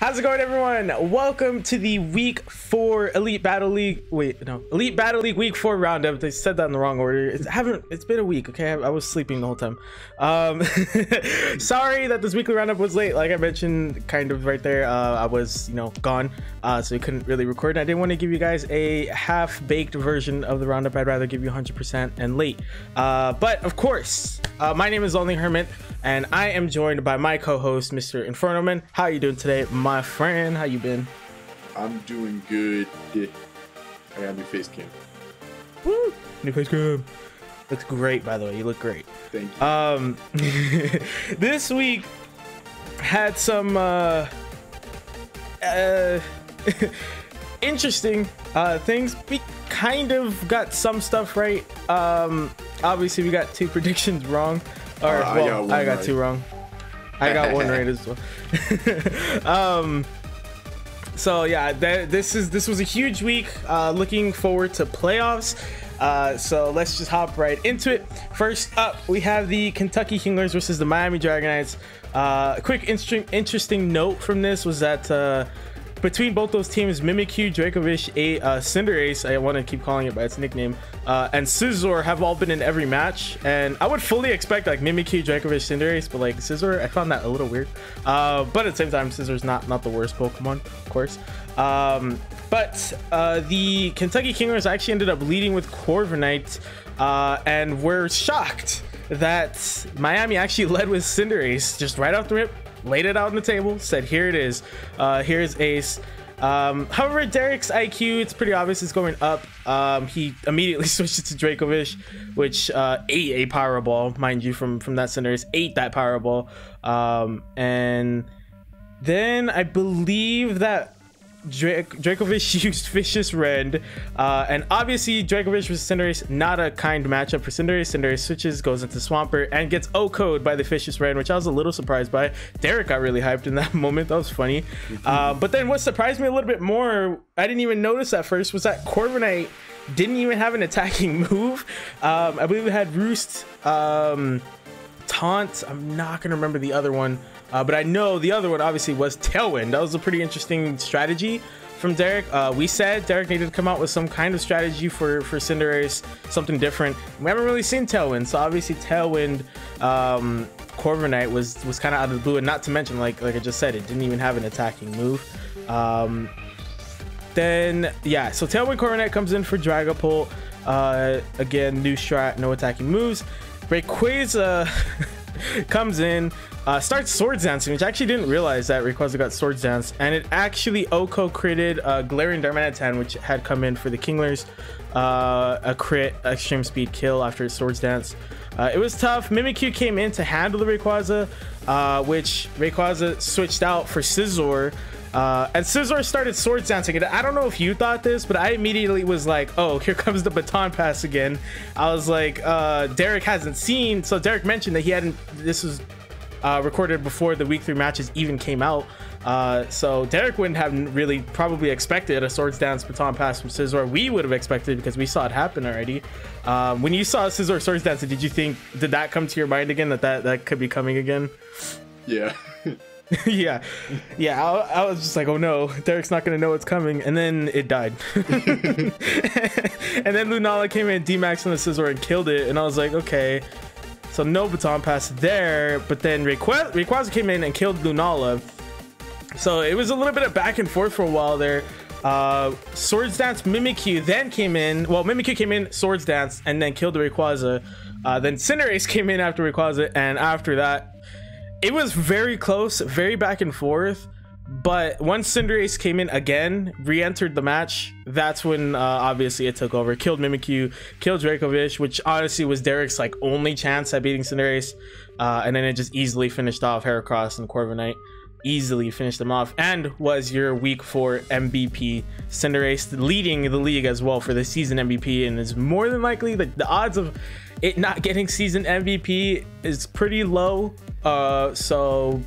How's it going, everyone? Welcome to the Week 4 Elite Battle League. Wait, no. Elite Battle League Week 4 roundup. They said that in the wrong order. It's, haven't, it's been a week, okay? I, I was sleeping the whole time. Um, sorry that this weekly roundup was late. Like I mentioned, kind of right there, uh, I was, you know, gone. Uh, so we couldn't really record. I didn't want to give you guys a half-baked version of the roundup. I'd rather give you 100% and late. Uh, but, of course, uh, my name is Lonely Hermit, and I am joined by my co-host, Mr. Infernomen. How are you doing today, my friend? How you been? I'm doing good. I got new face cam. Woo! New face cam. Looks great, by the way. You look great. Thank you. Um, this week had some uh, uh, interesting uh, things. We kind of got some stuff right. Um, obviously, we got two predictions wrong. Or Uh, I got I got right. two wrong. I got one right as well. um, so yeah, th- this is this was a huge week. Uh, looking forward to playoffs. Uh, so let's just hop right into it. First up, we have the Kentucky Kinglers versus the Miami Dragonites. Uh, a quick interesting interesting note from this was that uh, between both those teams, Mimikyu, Dracovish, a uh, Cinderace, I want to keep calling it by its nickname, uh, and Scizor have all been in every match. And I would fully expect like Mimikyu, Dracovish, Cinderace, but like Scizor, I found that a little weird. Uh, but at the same time, Scizor's not not the worst Pokemon, of course. Um, but uh, the Kentucky Kinglers actually ended up leading with Corviknight, uh, and we're shocked that Miami actually led with Cinderace just right off the rip laid it out on the table, said, "Here it is. Uh, here's Ace." Um, however, Derek's IQ, it's pretty obvious, is going up. Um, he immediately switches to Dracovish, which uh, ate a Pyro Ball, mind you, from from that Cinderace, ate that Pyro Ball. Um, and then I believe that Drake, Dracovish used Vicious Rend, uh, and obviously Dracovish versus Cinderace, not a kind matchup for Cinderace. Cinderace switches, goes into Swampert, and gets OHKO'd by the Vicious Rend, which I was a little surprised by. Derek got really hyped in that moment. That was funny. Uh, but then what surprised me a little bit more, I didn't even notice at first, was that Corviknight didn't even have an attacking move. Um, I believe it had Roost. Um, taunt. I'm not gonna remember the other one, uh, but I know the other one obviously was Tailwind. That was a pretty interesting strategy from Derek. Uh, we said Derek needed to come out with some kind of strategy for for Cinderace, something different. We haven't really seen Tailwind, so obviously Tailwind. Um, Corviknight was was kind of out of the blue, and not to mention, like like I just said, it didn't even have an attacking move. Um, then yeah, so Tailwind Corviknight comes in for Dragapult. Uh, again, new strat, no attacking moves. Rayquaza comes in, uh, starts Swords Dancing, which I actually didn't realize that Rayquaza got Swords Dance, and it actually Oko critted uh, Galarian Darmanitan, which had come in for the Kinglers, uh, a crit extreme speed kill after Swords Dance. Uh, it was tough. Mimikyu came in to handle the Rayquaza, uh, which Rayquaza switched out for Scizor. Uh, and Scizor started swords dancing. And I don't know if you thought this, but I immediately was like, oh, here comes the baton pass again. I was like, uh, Derek hasn't seen. So Derek mentioned that he hadn't, this was uh, recorded before the week three matches even came out. Uh, so Derek wouldn't have really probably expected a swords dance baton pass from Scizor. We would have expected because we saw it happen already. Um, when you saw Scizor swords dance, did you think, did that come to your mind again that that, that could be coming again? yeah. yeah. Yeah I, I was just like oh no derek's not gonna know what's coming and then it died. And then lunala came in d-max on the Scizor and killed it and i was like okay. So no baton pass there but then Rayqu- rayquaza came in and killed lunala. So it was a little bit of back and forth for a while there. Uh swords dance mimikyu then came in well mimikyu came in swords dance and then killed the rayquaza. Uh, then Cinderace came in after Rayquaza, and after that, it was very close, very back and forth. But once Cinderace came in again, re-entered the match, that's when uh, obviously it took over. Killed Mimikyu, killed Dracovish, which honestly was Derek's like only chance at beating Cinderace. Uh, and then it just easily finished off Heracross and Corviknight. Easily finished them off, and was your week four MVP. Cinderace leading the league as well for the season MVP, and is more than likely the, the odds of it not getting season MVP is pretty low. Uh, so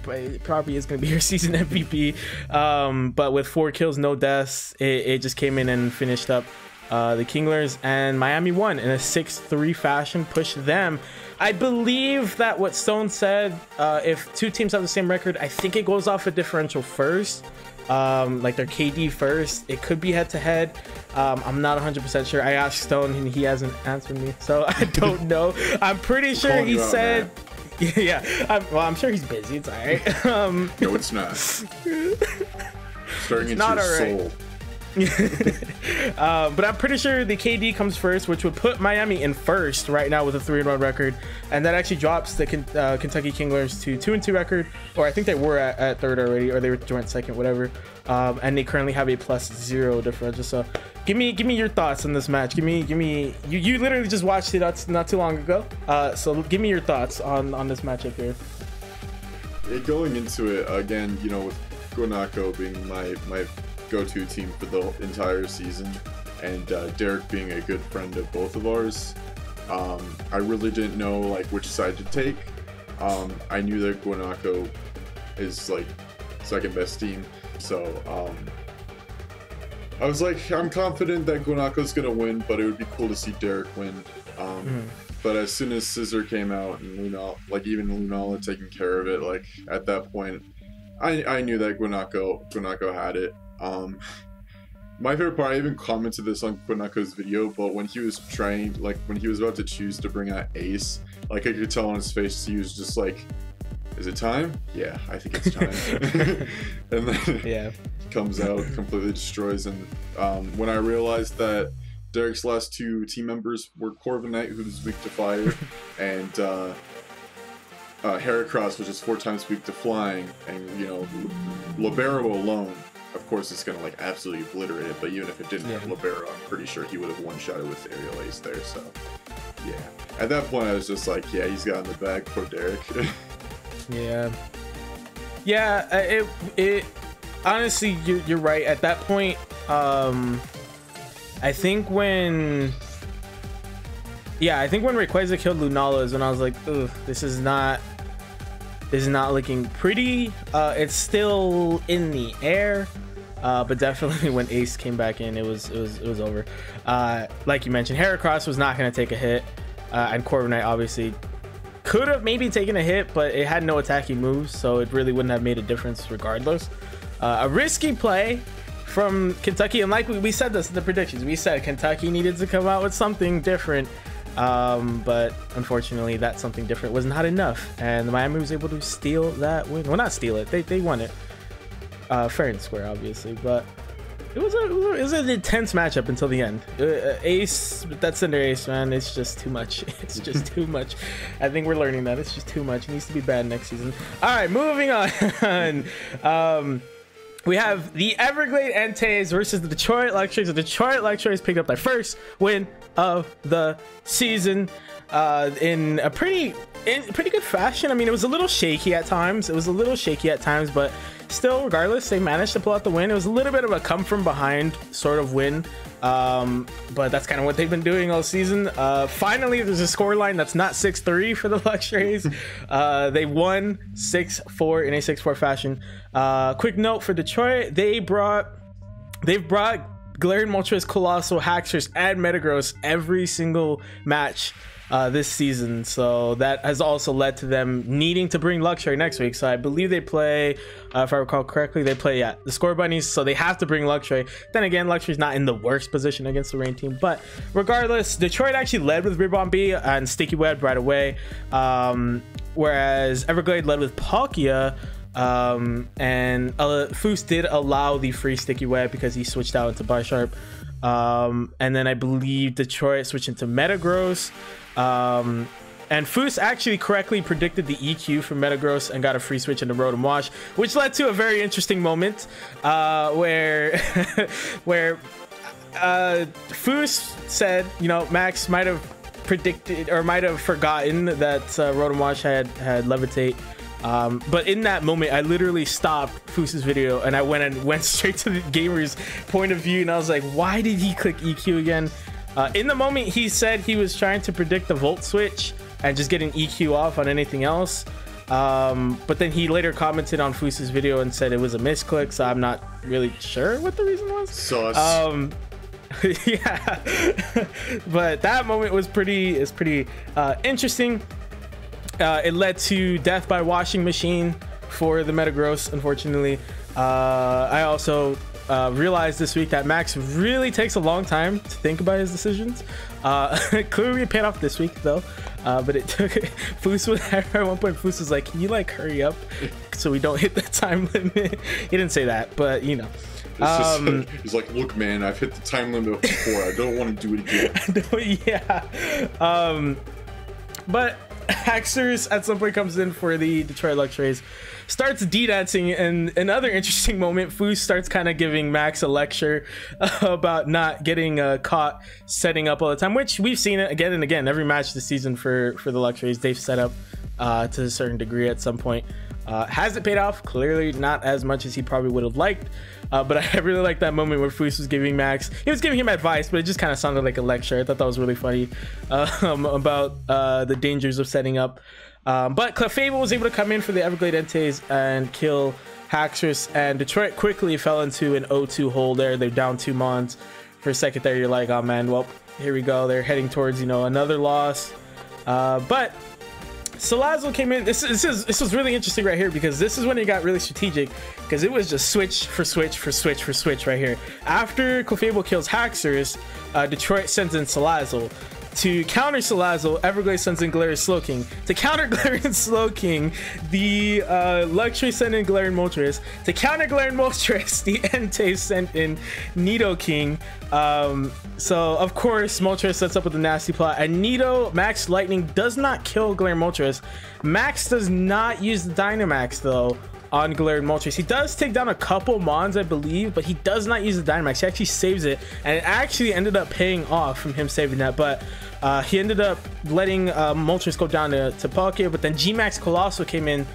probably is going to be your season MVP. Um, but with four kills, no deaths, it, it just came in and finished up uh, the Kinglers, and Miami won in a 6 3 fashion, pushed them I believe that what Stone said, uh, if two teams have the same record, I think it goes off a differential first. Um, like their KD first. It could be head to head. Um, I'm not 100% sure. I asked Stone and he hasn't answered me, so I don't know. I'm pretty sure he said. Yeah, I'm, well, I'm sure he's busy. It's all right. Um, No, it's not. Starting into not your soul. Uh, but I'm pretty sure the KD comes first, which would put Miami in first right now with a three and one record, and that actually drops the uh, Kentucky Kinglers to two and two record, or I think they were at, at third already, or they were joint second, whatever. Um, and they currently have a plus zero differential. So, give me give me your thoughts on this match. Give me give me you, you literally just watched it not, not too long ago. Uh, so give me your thoughts on on this matchup here. Yeah, going into it again, you know, with Guanako being my my go-to team for the entire season, and uh, Derek being a good friend of both of ours, um, I really didn't know like which side to take. Um, I knew that Guanako is like second best team, so um, I was like, I'm confident that Guanako's gonna win, but it would be cool to see Derek win. Um, Mhm. But as soon as Scizor came out and Lunala, like even Lunala taking care of it, like at that point, I I knew that Guanako Guanako had it. Um, my favorite part, I even commented this on Guanako's video, but when he was trying, like when he was about to choose to bring out Ace, like I could tell on his face, he was just like, "Is it time? Yeah, I think it's time." and then Yeah. comes out, completely destroys. And um, when I realized that Derek's last two team members were Corviknight, who's weak to fire, and uh, uh, Heracross, which is four times weak to flying, and you know, Libero alone, of course, it's gonna like absolutely obliterate it. But even if it didn't have Yeah. Libero, I'm pretty sure he would have one shot it with aerial ace there. So, yeah. At that point, I was just like, yeah, he's got in the bag, poor Derek. Yeah. Yeah, uh, it it honestly you're you're right. At that point, um I think when Yeah, I think when Rayquaza killed Lunala is when I was like, ugh, this is not is not looking pretty. Uh it's still in the air. Uh, but definitely when Ace came back in, it was it was it was over. Uh, like you mentioned, Heracross was not going to take a hit, uh, and Corviknight obviously could have maybe taken a hit, but it had no attacking moves, so it really wouldn't have made a difference regardless. Uh, a risky play from Kentucky, and like we, we said this in the predictions, we said Kentucky needed to come out with something different, um, but unfortunately, that something different was not enough, and Miami was able to steal that win. Well, not steal it, they, they won it. Uh, fair and square, obviously, but it was, a, it was a- it was an intense matchup until the end. Uh, uh, Ace, that's under Ace, man. It's just too much. It's just too much. I think we're learning that it's just too much. It needs to be bad next season. All right, moving on. um, we have the Everglade Enteis versus the Detroit Luxrays. The Detroit Luxrays picked up their first win of the season uh, in a pretty in pretty good fashion. I mean, it was a little shaky at times. It was a little shaky at times, but still, regardless, they managed to pull out the win. It was a little bit of a come from behind sort of win. Um, but that's kind of what they've been doing all season. Uh, finally, there's a score line that's not 6-3 for the Luxrays. uh, they won 6-4 in a 6-4 fashion. Uh, quick note for Detroit, they brought they've brought Galarian Moltres, Coalossal, Haxorus, and Metagross every single match uh, this season. So that has also led to them needing to bring Luxray next week. So I believe they play, uh, if I recall correctly, they play yeah the Scorbunnies. So they have to bring Luxray. Then again, Luxray's not in the worst position against the Rain team. But regardless, Detroit actually led with Ribombee and Sticky Web right away. Um, whereas Everglade led with Palkia. Um, and uh, Fus did allow the free sticky web because he switched out into Bisharp. Um, and then I believe Detroit switched into Metagross. Um, and Fus actually correctly predicted the EQ for Metagross and got a free switch into Rotom Wash, which led to a very interesting moment uh, where where uh, Fus said, you know, Max might have predicted or might have forgotten that uh, Rotom Wash had had levitate. Um, but in that moment, I literally stopped Fus's video and I went and went straight to the gamer's point of view, and I was like, "Why did he click EQ again?" Uh, in the moment, he said he was trying to predict the Volt Switch and just getting EQ off on anything else. Um, but then he later commented on Fus's video and said it was a misclick, so I'm not really sure what the reason was. Sauce. Um, yeah, but that moment was pretty is pretty uh, interesting. Uh, it led to death by washing machine for the Metagross, unfortunately. Uh, I also uh, realized this week that Max really takes a long time to think about his decisions. Uh, clearly, it paid off this week though. Uh, but it took Fus was at one point. Fus was like, "Can you like hurry up so we don't hit the time limit?" he didn't say that, but you know. Um, just, he's like, "Look, man, I've hit the time limit before. I don't want to do it again." yeah. Um, but Haxorus at some point comes in for the Detroit Luxrays, starts D-dancing, and another interesting moment, Fus starts kind of giving Max a lecture about not getting uh, caught setting up all the time, which we've seen it again and again. Every match this season for, for the Luxrays, they've set up uh, to a certain degree at some point. Uh, has it paid off? Clearly not as much as he probably would have liked. Uh, but I really like that moment where Fus was giving Max, he was giving him advice, but it just kind of sounded like a lecture. I thought that was really funny um, about uh, the dangers of setting up. Um, but Clefable was able to come in for the Everglade Entei and kill Haxorus, and Detroit quickly fell into an 0-2 hole there. They're down two Mons. For a second there, you're like, oh man, well, here we go. They're heading towards, you know, another loss. Uh, but Salazzle came in. This, this is this was really interesting right here because this is when it got really strategic because it was just switch for switch for switch for switch right here. After Clefable kills Haxorus, uh, Detroit sends in Salazzle. To counter Salazzle, Everglade sends in Galarian Slowking. To counter Galarian Slowking, the uh, Luxray sent in Galarian Moltres. To counter Galarian Moltres, the Entei sent in Nidoking. Um, so, of course, Moltres sets up with a nasty plot. And Nido Max Lightning does not kill Galarian Moltres. Max does not use the Dynamax, though, on Galarian Moltres. He does take down a couple Mons, I believe, but he does not use the Dynamax. He actually saves it, and it actually ended up paying off from him saving that. But uh, he ended up letting uh, Moltres go down to, to Palkia, but then G-Max Coalossal came in,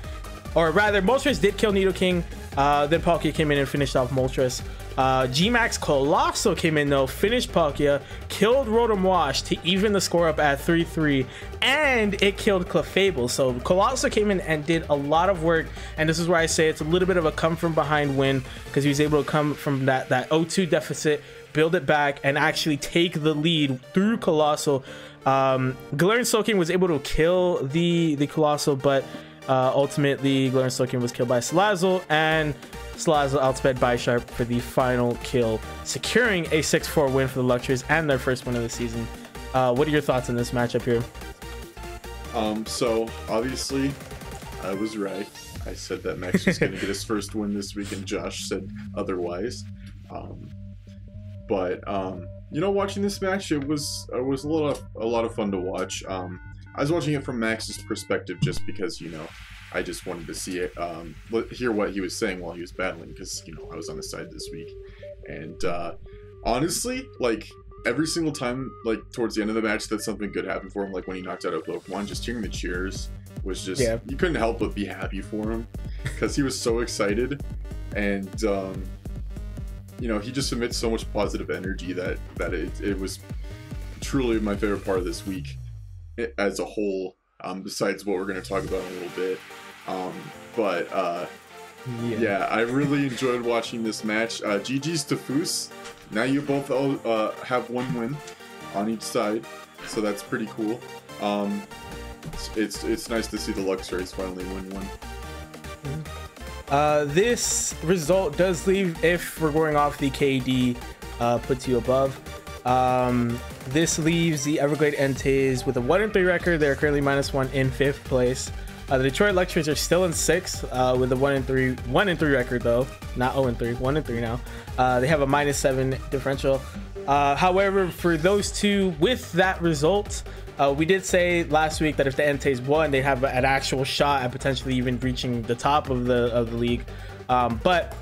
or rather, Moltres did kill Nidoking. Uh, then Palkia came in and finished off Moltres. Uh, G-Max Coalossal came in though, finished Palkia, killed Rotom Wash to even the score up at 3-3, and it killed Clefable. So Coalossal came in and did a lot of work, and this is where I say it's a little bit of a come from behind win because he was able to come from that, that 0-2 deficit, build it back, and actually take the lead through Coalossal. Um, Galarian Slowking was able to kill the, the Coalossal, but uh, ultimately, Galarian Slowking was killed by Salazzle, and Salazzle outsped Bisharp for the final kill, securing a 6-4 win for the Luxrays and their first win of the season. Uh, what are your thoughts on this matchup here? Um, so obviously, I was right. I said that Max was going to get his first win this week, and Josh said otherwise. Um, but um, you know, watching this match, it was it was a lot of a lot of fun to watch. Um, I was watching it from Max's perspective just because you know I just wanted to see it, um, hear what he was saying while he was battling, because you know I was on his side this week, and uh, honestly, like every single time, like towards the end of the match, that something good happened for him, like when he knocked out a Pokemon, just hearing the cheers was just yeah. you couldn't help but be happy for him, because he was so excited, and um, you know he just emits so much positive energy that that it, it was truly my favorite part of this week as a whole um, besides what we're going to talk about in a little bit. Um, but uh, yeah. yeah. I really enjoyed watching this match. Uh, GG's to Fus. Now you both all, uh, have one win on each side, so that's pretty cool. Um, it's, it's, it's nice to see the Luxrays finally win one. Uh, this result does leave, if we're going off the KD, uh, puts you above. Um, this leaves the Everglade Enteis with a 1 in 3 record. They're currently minus 1 in 5th place. Uh, the Detroit Luxrays are still in 6th uh, with a 1 in 3 1 in 3 record though. Not 0 in 3, 1 in 3 now. Uh, they have a minus 7 differential. Uh, however, for those two, with that result, uh, we did say last week that if the Enteis won, they'd have an actual shot at potentially even reaching the top of the of the league. Um, but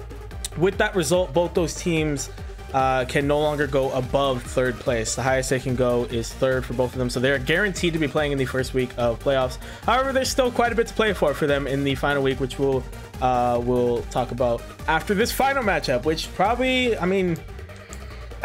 with that result, both those teams uh, can no longer go above third place. The highest they can go is third for both of them. So they're guaranteed to be playing in the first week of playoffs. However, there's still quite a bit to play for for them in the final week, which we'll uh, we'll talk about after this final matchup. Which probably, I mean,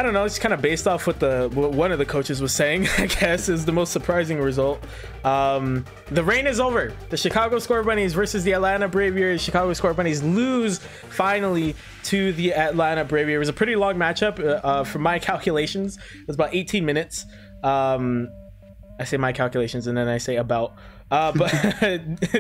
I don't know. It's kind of based off what the what one of the coaches was saying. I guess is the most surprising result. Um, the rain is over. The Chicago Scorbunnies versus the Atlanta Braviary. Chicago Scorbunnies lose finally to the Atlanta Braviary. It was a pretty long matchup uh, uh, from my calculations. It was about 18 minutes. Um, I say my calculations and then I say about. Uh, but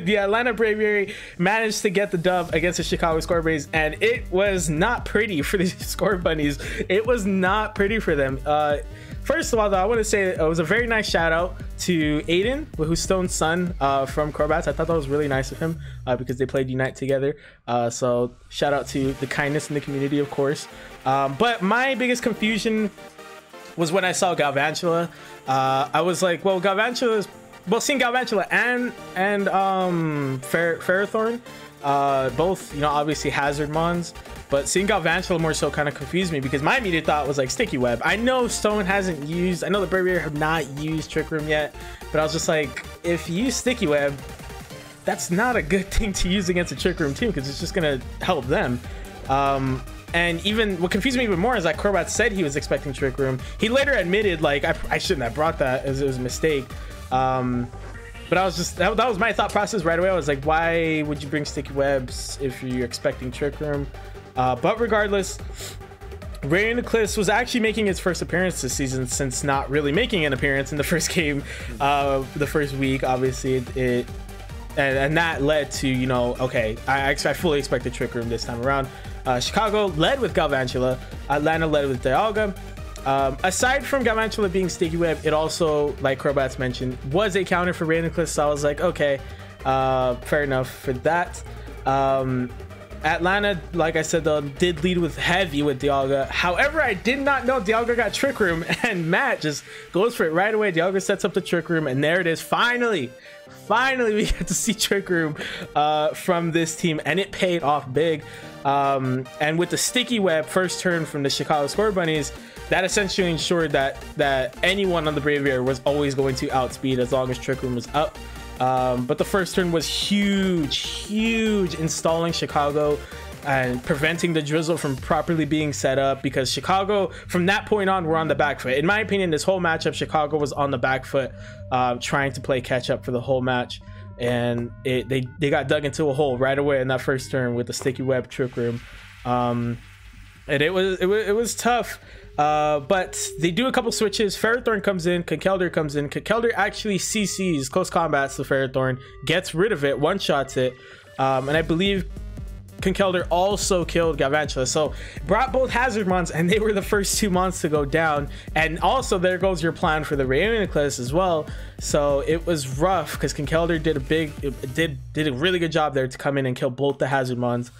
the Atlanta Braviary managed to get the dub against the Chicago Scorbunnies, and it was not pretty for the Scorbunnies. It was not pretty for them. Uh, first of all, though, I want to say it was a very nice shout out to Aiden, who's Stone's son uh, from Krobatz. I thought that was really nice of him uh, because they played Unite together. Uh, so shout out to the kindness in the community, of course. Um, but my biggest confusion was when I saw Galvantula. Uh, I was like, well, Galvantula is well, seeing Galvantula and and um Fer- Ferrothorn, uh, both you know obviously hazard mons, but seeing Galvantula more so kind of confused me because my immediate thought was like Sticky Web. I know Stone hasn't used, I know the Braviary have not used Trick Room yet, but I was just like, if you use Sticky Web, that's not a good thing to use against a Trick Room team because it's just gonna help them. Um, and even what confused me even more is that Corbat said he was expecting Trick Room. He later admitted like I, I shouldn't have brought that as it was a mistake. Um, but I was just that, that was my thought process right away. I was like, why would you bring sticky webs if you're expecting Trick Room? Uh, but regardless, Reuniclus was actually making his first appearance this season since not really making an appearance in the first game, uh, the first week. Obviously, it, it and, and, that led to you know okay, I, I fully expect the Trick Room this time around. Uh, Chicago led with Galvantula, Atlanta led with Dialga. Um, aside from Galvantula being Sticky Web, it also, like Krobatz mentioned, was a counter for Reuniclus. So I was like, okay, uh, fair enough for that. Um, Atlanta, like I said, though, did lead with heavy with Dialga. However, I did not know Dialga got Trick Room, and Matt just goes for it right away. Dialga sets up the Trick Room, and there it is. Finally, finally, we get to see Trick Room uh, from this team, and it paid off big. Um, and with the Sticky Web first turn from the Chicago Scorbunnies, that essentially ensured that that anyone on the Braviary was always going to outspeed as long as Trick Room was up. Um, but the first turn was huge, huge, installing Chicago and preventing the drizzle from properly being set up because Chicago, from that point on, were on the back foot. In my opinion, this whole matchup, Chicago was on the back foot, uh, trying to play catch up for the whole match. And it, they, they got dug into a hole right away in that first turn with the sticky web trick room. Um, and it was, it was, it was tough. Uh, but they do a couple switches. Ferrothorn comes in, Conkeldurr comes in. Conkeldurr actually CCs close combats the Ferrothorn, gets rid of it, one shots it. Um, and I believe Conkeldurr also killed Galvantula. So brought both hazard mons, and they were the first two mons to go down. And also there goes your plan for the Reuniclus as well. So it was rough because Conkeldurr did a big did did a really good job there to come in and kill both the hazard mons.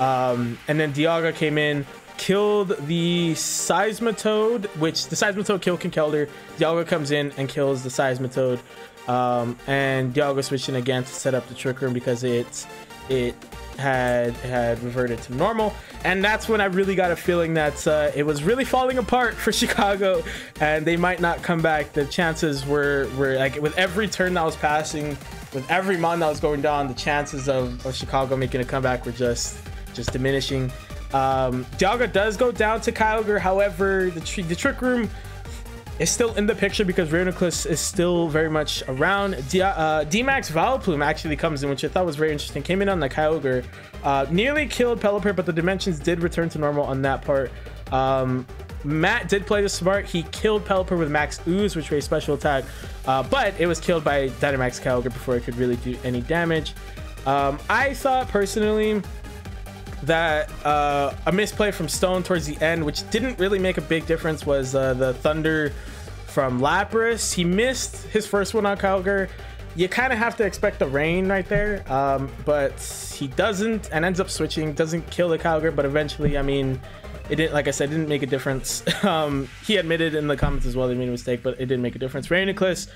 Um, and then Dialga came in, killed the Seismitoad, which the Seismitoad killed Conkeldurr. Dialga comes in and kills the Seismitoad. Um, and Dialga switching again to set up the trick room because it's it had had reverted to normal and that's when i really got a feeling that uh, it was really falling apart for chicago and they might not come back the chances were were like with every turn that was passing with every mon that was going down the chances of, of chicago making a comeback were just just diminishing um, Dialga does go down to Kyogre. However, the, tr- the Trick Room is still in the picture because Reuniclus is still very much around. D- uh, D-Max Vileplume actually comes in, which I thought was very interesting. Came in on the Kyogre. Uh, nearly killed Pelipper, but the dimensions did return to normal on that part. Um, Matt did play the smart. He killed Pelipper with Max Ooze, which was a special attack, uh, but it was killed by Dynamax Kyogre before it could really do any damage. Um, I thought personally that uh, a misplay from Stone towards the end, which didn't really make a big difference, was uh, the Thunder from Lapras. He missed his first one on Kyogre. You kind of have to expect the rain right there, um, but he doesn't and ends up switching. Doesn't kill the Kyogre, but eventually, I mean, it didn't. Like I said, didn't make a difference. Um, he admitted in the comments as well they made a mistake, but it didn't make a difference. Reuniclus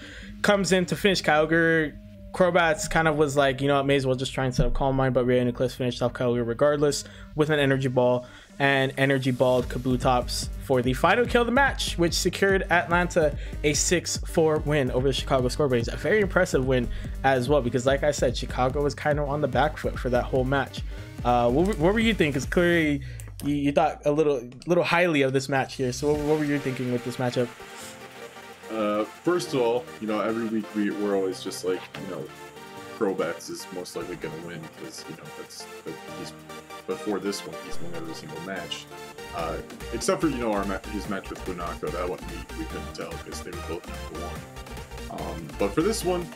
comes in to finish Kyogre Krobatz kind of was like, you know, I may as well just try and set up Calm Mind, but Reuniclus finished off Kyogre regardless with an Energy Ball and Energy Balled Kabutops for the final kill of the match, which secured Atlanta a 6-4 win over the Chicago Scorbunnies. A very impressive win as well, because like I said, Chicago was kind of on the back foot for that whole match. Uh, what, what were you thinking? Because clearly you, you, thought a little little highly of this match here. So what, what were you thinking with this matchup? Uh, first of all, you know, every week we, we're always just like, you know, Krobatz is most likely going to win because, you know, that's, he's, before this one, he's won every single match. Uh, except for, you know, our ma- his match with Guanako, that one we, we couldn't tell because they were both number one. Um, but for this one,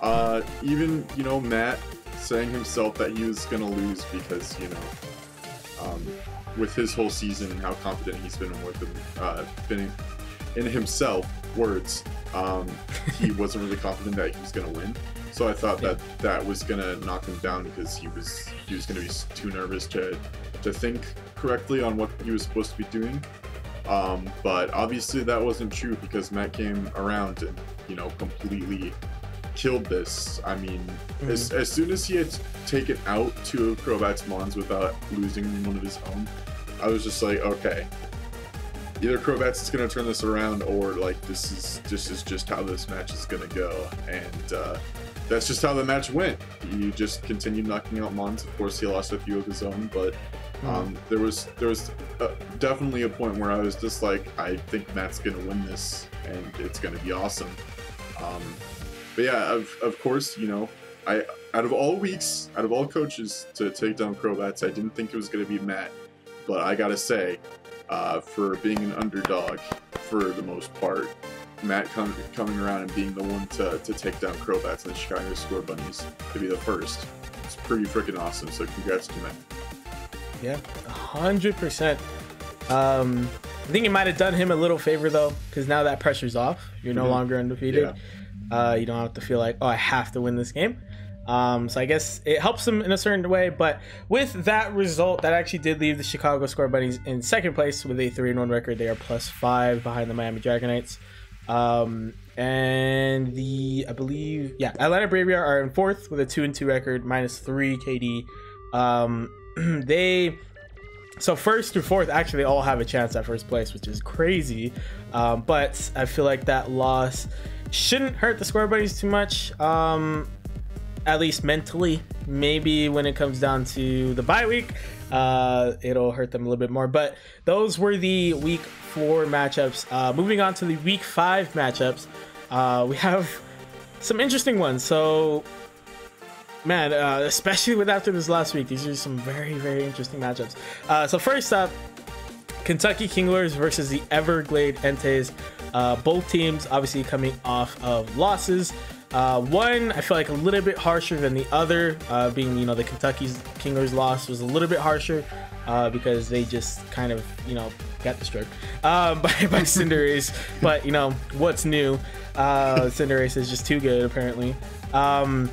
Uh, even you know Matt saying himself that he was gonna lose because you know, um, with his whole season and how confident he's been with him, uh, been in himself. Words. Um, he wasn't really confident that he was gonna win. So I thought that that was gonna knock him down because he was he was gonna be too nervous to to think correctly on what he was supposed to be doing. Um, but obviously that wasn't true because Matt came around and you know completely killed this. I mean, mm-hmm. as, as soon as he had taken out two of Crobat's Mons without losing one of his own, I was just like, okay, either Krobatz is gonna turn this around or like this is this is just how this match is gonna go. And uh, that's just how the match went. you just continued knocking out Mons. Of course, he lost a few of his own, but hmm. um, there was there was uh, definitely a point where I was just like, I think Matt's gonna win this, and it's gonna be awesome. Um, but yeah, of, of course, you know, I out of all weeks, out of all coaches to take down Krobatz, I didn't think it was gonna be Matt, but I gotta say, uh, for being an underdog for the most part, Matt com- coming around and being the one to, to take down Krobatz and the Chicago Scorbunnies to be the first. It's pretty freaking awesome. So congrats to Matt. Yeah, hundred percent. Um, I think it might have done him a little favor though, because now that pressure's off. You're no mm-hmm. longer undefeated. Yeah. Uh, you don't have to feel like, oh, I have to win this game. Um, so I guess it helps them in a certain way. But with that result, that actually did leave the Chicago Scorbunnies in second place with a three and one record. They are plus five behind the Miami Dragonites. Um, and the I believe yeah, Atlanta Braviary are in fourth with a two and two record, minus three KD. Um, they so first through fourth actually all have a chance at first place, which is crazy. Um, but I feel like that loss shouldn't hurt the Scorbunnies too much. Um, at least mentally. Maybe when it comes down to the bye week, uh, it'll hurt them a little bit more. But those were the week four matchups. Uh, moving on to the week five matchups, uh, we have some interesting ones. So, man, uh, especially with after this last week, these are some very, very interesting matchups. Uh, so, first up, Kentucky Kinglers versus the Everglade Enteis. Uh, both teams obviously coming off of losses. Uh, one, I feel like a little bit harsher than the other, uh, being, you know, the Kentucky's Kinglers loss was a little bit harsher uh, because they just kind of, you know, got destroyed um, by, by Cinderace. but, you know, what's new? Uh, Cinderace is just too good, apparently. Um,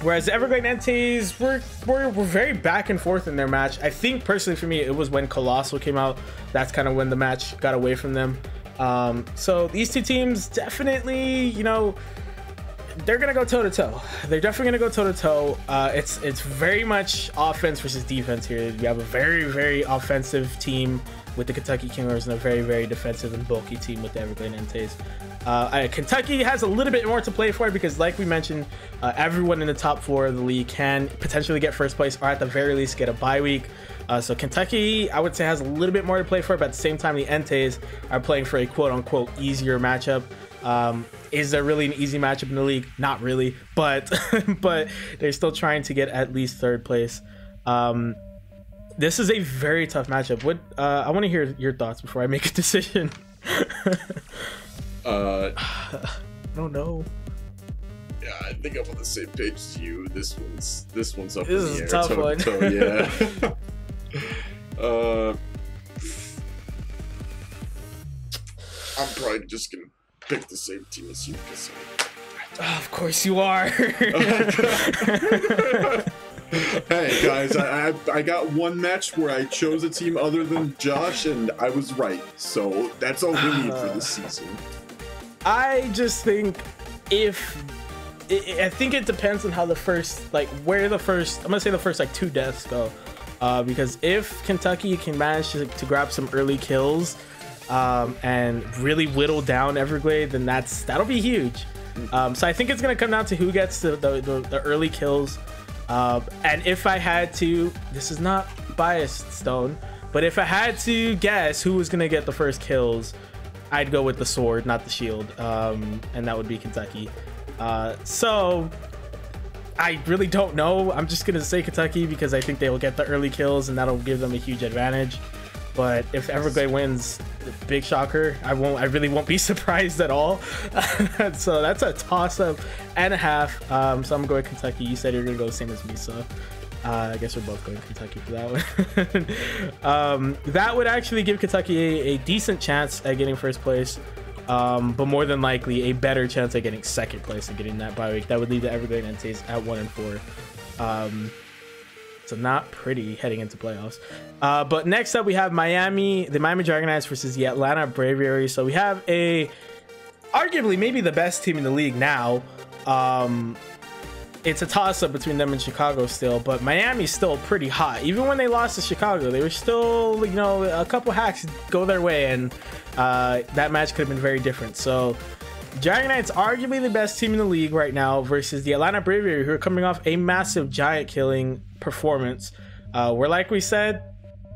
whereas the Everglade Enteis were, were, were very back and forth in their match. I think, personally, for me, it was when Coalossal came out. That's kind of when the match got away from them. Um, so these two teams definitely, you know, they're gonna go toe to toe. They're definitely gonna go toe to toe. It's it's very much offense versus defense here. You have a very very offensive team with the Kentucky Kinglers and a very very defensive and bulky team with the Everglades Enteis. Uh, Kentucky has a little bit more to play for because, like we mentioned, uh, everyone in the top four of the league can potentially get first place or at the very least get a bye week. Uh, so Kentucky, I would say, has a little bit more to play for, but at the same time, the Enteis are playing for a quote unquote easier matchup. Um, is there really an easy matchup in the league? Not really, but but they're still trying to get at least third place. Um, this is a very tough matchup. What uh, I want to hear your thoughts before I make a decision. uh, I don't know. Yeah, I think I'm on the same page as you. This one's this one's up this in the air. This is a tough one. Yeah. uh, I'm probably just gonna pick the same team as you because. Oh, of course you are. hey guys, I, I, I got one match where I chose a team other than Josh, and I was right. So that's all we need for this season. I just think if I think it depends on how the first like where the first I'm gonna say the first like two deaths go. Uh, because if Kentucky can manage to, to grab some early kills, um, and really whittle down Everglade, then that's that'll be huge. Um, so I think it's gonna come down to who gets the the, the, the early kills. Uh, and if I had to, this is not biased, Stone, but if I had to guess who was gonna get the first kills, I'd go with the sword, not the shield, um, and that would be Kentucky. Uh, so I really don't know. I'm just gonna say Kentucky because I think they will get the early kills, and that'll give them a huge advantage. But if Everglade wins, big shocker. I won't. I really won't be surprised at all. so that's a toss up and a half. Um, so I'm going Kentucky. You said you're gonna go the same as me, so uh, I guess we're both going Kentucky for that one. um, that would actually give Kentucky a, a, decent chance at getting first place, um, but more than likely a better chance at getting second place and getting that bye week. That would leave the Evergreen Enteis at one and four. Um, so not pretty heading into playoffs. Uh, but next up, we have Miami, the Miami Dragon versus the Atlanta Braviary. So we have a arguably maybe the best team in the league now. Um, it's a toss up between them and Chicago still, but Miami's still pretty hot. Even when they lost to Chicago, they were still, you know, a couple hacks go their way, and uh, that match could have been very different. So, Dragonites arguably the best team in the league right now versus the Atlanta Braviary, who are coming off a massive giant killing performance. Uh, where, like we said,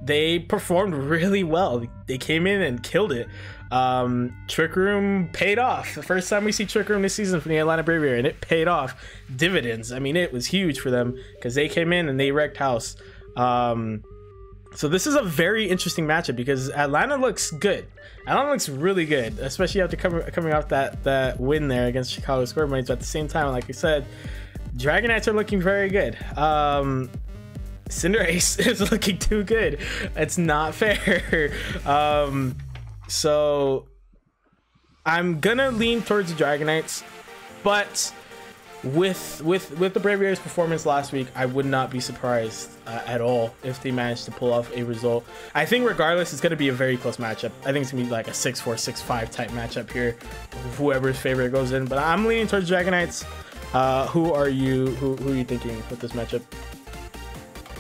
they performed really well. They came in and killed it um, Trick Room paid off. The first time we see Trick Room this season from the Atlanta Braviary, and it paid off dividends. I mean, it was huge for them because they came in and they wrecked house. Um, so this is a very interesting matchup because Atlanta looks good. Atlanta looks really good, especially after coming coming off that that win there against Chicago Score But at the same time, like I said, Dragonites are looking very good. Um, Cinderace is looking too good. It's not fair. um, so I'm gonna lean towards the Dragonites, but with with with the Braviary's performance last week, I would not be surprised uh, at all if they managed to pull off a result. I think regardless, it's gonna be a very close matchup. I think it's gonna be like a 6-4, 6-5 type matchup here. Whoever's favorite goes in, but I'm leaning towards Dragonites. Uh, who are you? Who, who are you thinking with this matchup?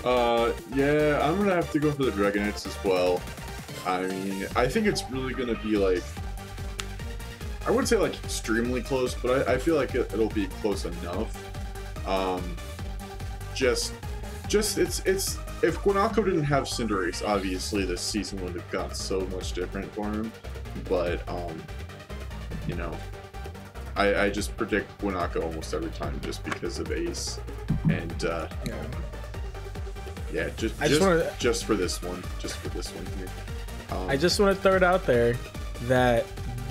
Uh, yeah, I'm gonna have to go for the Dragonites as well. I mean, I think it's really going to be like, I wouldn't say like extremely close, but I, I feel like it, will be close enough. Um, just, just it's it's if Guanaco didn't have Cinderace, obviously this season would have got so much different for him. But um, you know, I, I just predict Guanaco almost every time just because of Ace, and uh, yeah, yeah, just I just, just, wanna... just for this one, just for this one here. Um, I just want to throw it out there that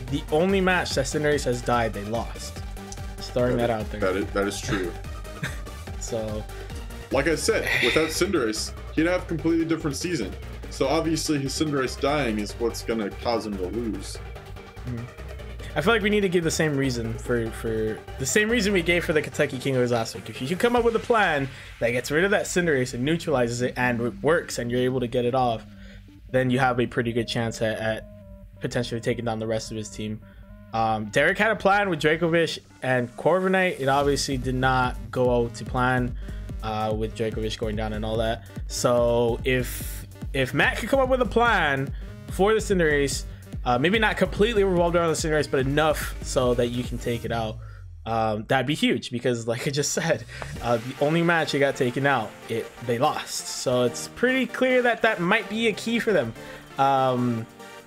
the only match that Cinderace has died, they lost. Just throwing that, that out there. That is, that is true. so, like I said, without Cinderace, he'd have a completely different season. So obviously, his Cinderace dying is what's gonna cause him to lose. Mm-hmm. I feel like we need to give the same reason for for the same reason we gave for the Kentucky Kinglers last week. If you come up with a plan that gets rid of that Cinderace and neutralizes it and it works and you're able to get it off, then you have a pretty good chance at, at potentially taking down the rest of his team. Um, Derek had a plan with Dracovish and Corviknight. It obviously did not go to plan uh, with Dracovish going down and all that. So if if Matt could come up with a plan for the Cinderace, uh, maybe not completely revolved around the Cinderace, but enough so that you can take it out um, that'd be huge because, like I just said, uh, the only match they got taken out, it they lost. So it's pretty clear that that might be a key for them. Um,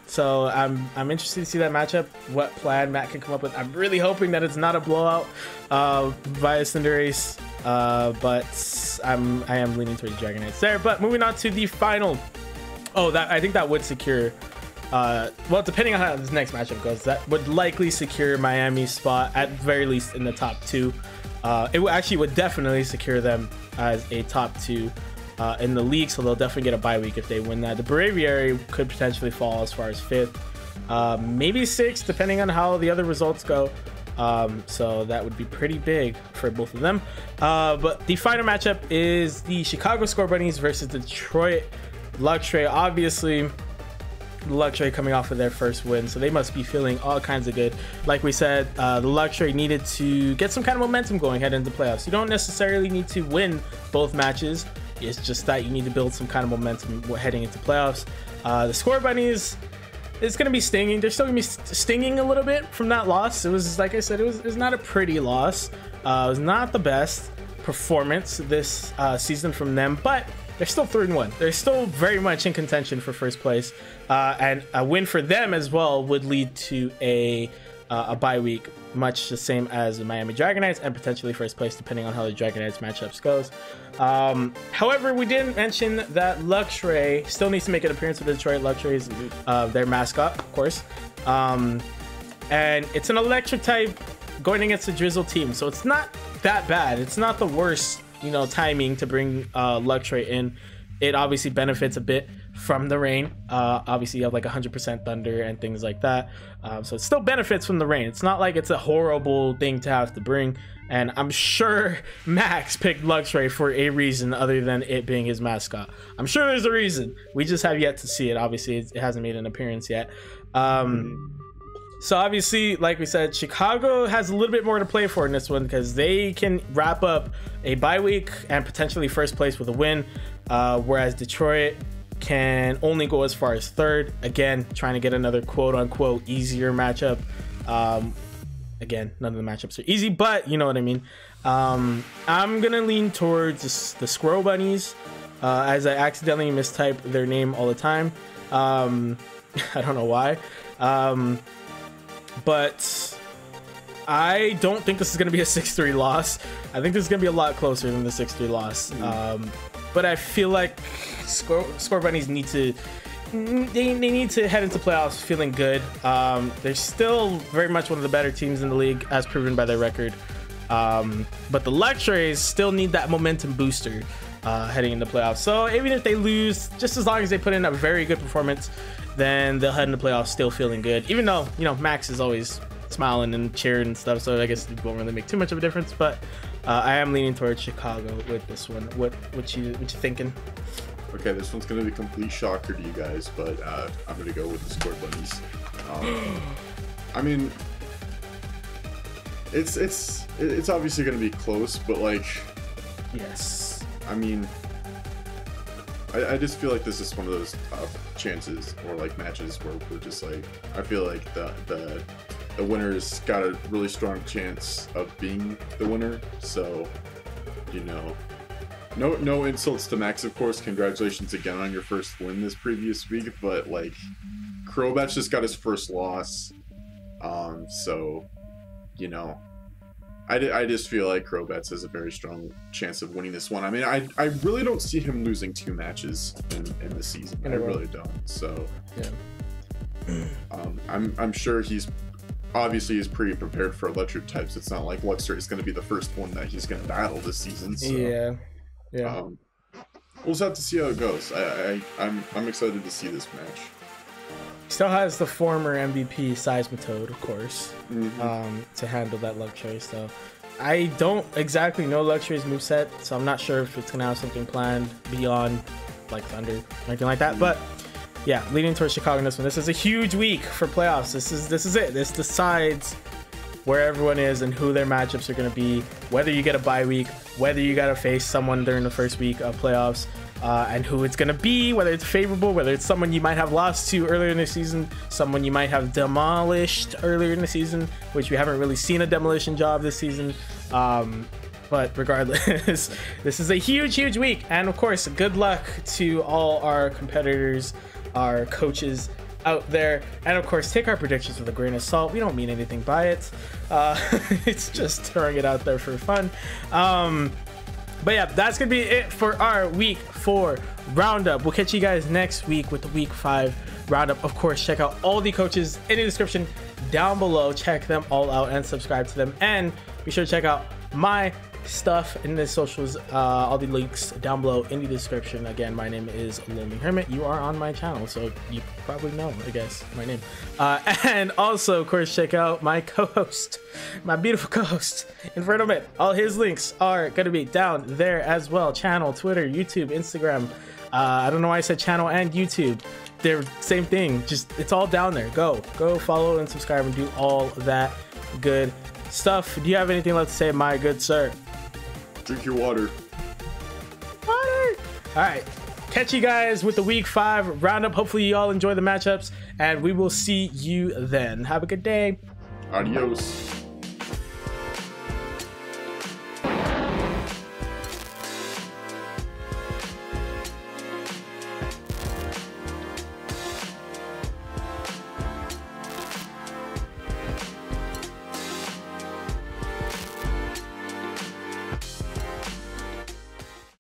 so I'm I'm interested to see that matchup. What plan Matt can come up with. I'm really hoping that it's not a blowout uh, via Cinderace, uh, but I'm I am leaning towards Dragonite there. But moving on to the final. Oh, that I think that would secure uh, well, depending on how this next matchup goes, that would likely secure Miami's spot at very least in the top two. Uh, it actually would definitely secure them as a top two uh, in the league, so they'll definitely get a bye week if they win that. The Braviary could potentially fall as far as fifth, uh, maybe sixth, depending on how the other results go. Um, so that would be pretty big for both of them. Uh, but the final matchup is the Chicago Scorbunnies versus Detroit Luxray. Obviously, Luxray coming off of their first win, so they must be feeling all kinds of good. Like we said, uh, the Luxray needed to get some kind of momentum going heading into playoffs. You don't necessarily need to win both matches. It's just that you need to build some kind of momentum heading into playoffs. Uh, the Scorbunnies, it's going to be stinging. They're still going to be stinging a little bit from that loss. It was, like I said, it was, it was not a pretty loss. Uh, it was not the best performance this uh, season from them, but they're still three and one. They're still very much in contention for first place, uh, and a win for them as well would lead to a uh, a bye week, much the same as the Miami Dragonites, and potentially first place depending on how the Dragonites matchups goes. Um, however, we didn't mention that Luxray still needs to make an appearance with Detroit Luxrays, uh, their mascot, of course. Um, and it's an electric type going against the Drizzle team, so it's not that bad. It's not the worst, you know, timing to bring uh, Luxray in. It obviously benefits a bit from the rain. Uh, obviously, you have like 100% thunder and things like that. Um, so it still benefits from the rain. It's not like it's a horrible thing to have to bring. And I'm sure Max picked Luxray for a reason other than it being his mascot. I'm sure there's a reason. We just have yet to see it. Obviously, it hasn't made an appearance yet. Um, so obviously, like we said, Chicago has a little bit more to play for in this one because they can wrap up a bye week and potentially first place with a win, uh, whereas Detroit can only go as far as third. Again, trying to get another quote unquote easier matchup. Um, again, none of the matchups are easy, but you know what I mean. Um, I'm gonna lean towards the, Squirrel Bunnies, uh, as I accidentally mistype their name all the time. Um, I don't know why. Um, but I don't think this is going to be a 6-3 loss. I think this is going to be a lot closer than the 6-3 loss. Um, but I feel like Score, Scorbunnies need to they, they need to head into playoffs feeling good. Um, they're still very much one of the better teams in the league, as proven by their record. Um, but the Luxrays still need that momentum booster uh, heading into playoffs. So even if they lose, just as long as they put in a very good performance, then they'll head into playoffs still feeling good. Even though you know Max is always smiling and cheering and stuff, so I guess it won't really make too much of a difference. But uh, I am leaning towards Chicago with this one. What what you what you thinking? Okay, this one's gonna be a complete shocker to you guys, but uh, I'm gonna go with the Scorbunnies. Um, I mean, it's it's it's obviously gonna be close, but like, yes, I mean, I, I just feel like this is one of those uh, chances or like matches where we're just like, I feel like the the the winner's got a really strong chance of being the winner. So, you know, no no insults to Max, of course. Congratulations again on your first win this previous week, but like Krobatz just got his first loss. Um, so you know, I, I just feel like Krobatz has a very strong chance of winning this one. I mean, I, I really don't see him losing two matches in, in the season. I really don't. So, yeah. um, I'm I'm sure he's obviously he's pretty prepared for electric types. It's not like Luxray is going to be the first one that he's going to battle this season. So. Yeah. Yeah. Um, we'll just have to see how it goes. I, I I'm I'm excited to see this match. Still has the former MVP Seismitoad, of course, Mhm. um, to handle that Luxray. So I don't exactly know Luxray's moveset, so I'm not sure if it's gonna have something planned beyond like Thunder or anything like that. But yeah, leading towards Chicago in this one. This is a huge week for playoffs. This is this is it. This decides where everyone is and who their matchups are going to be, whether you get a bye week, whether you got to face someone during the first week of playoffs, uh, and who it's going to be, whether it's favorable, whether it's someone you might have lost to earlier in the season, someone you might have demolished earlier in the season, which we haven't really seen a demolition job this season. Um, but regardless, this is a huge, huge week. And of course, good luck to all our competitors, our coaches out there. And of course, take our predictions with a grain of salt. We don't mean anything by it. Uh, it's just throwing it out there for fun. Um, but yeah, that's gonna be it for our week four roundup. We'll catch you guys next week with the week five roundup. Of course, check out all the coaches in the description down below. Check them all out and subscribe to them. And be sure to check out my stuff in the socials, uh, all the links down below in the description. Again, my name is Lonely Hermit. You are on my channel, so you probably know, I guess, my name. Uh, and also, of course, check out my co-host, my beautiful co-host, Infernomen. All his links are gonna be down there as well. Channel, Twitter, YouTube, Instagram. Uh, I don't know why I said channel and YouTube. They're same thing. Just it's all down there. Go, go follow and subscribe and do all that good stuff. Do you have anything left to say, my good sir? Drink your water. Water. All right. Catch you guys with the week five roundup. Hopefully, you all enjoy the matchups, and we will see you then. Have a good day. Adios.